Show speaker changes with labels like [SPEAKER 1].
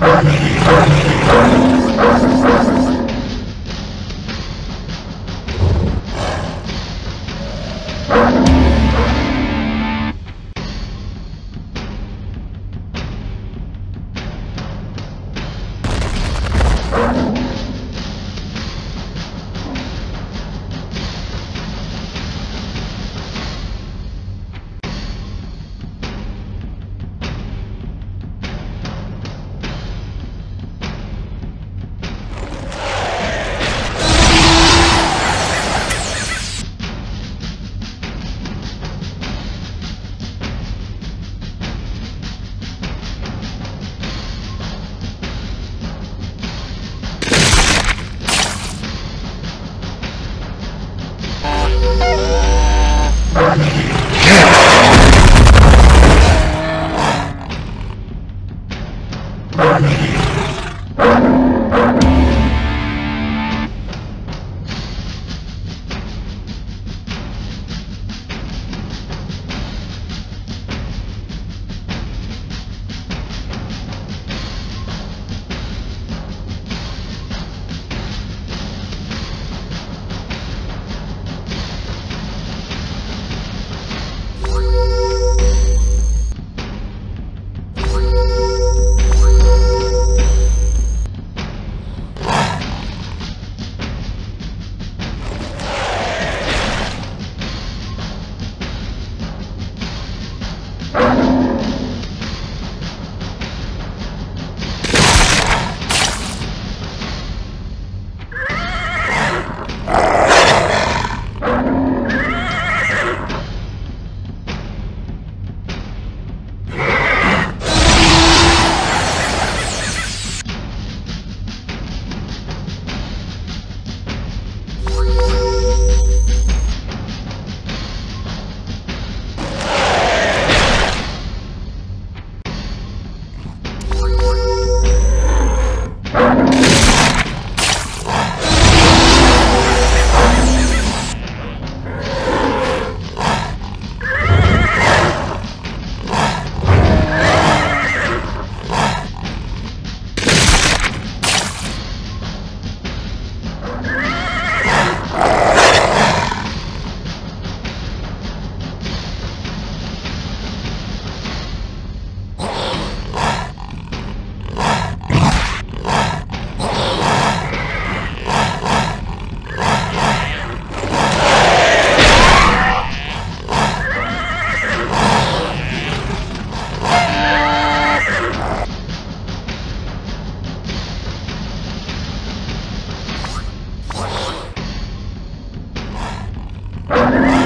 [SPEAKER 1] Army. ¡Ah!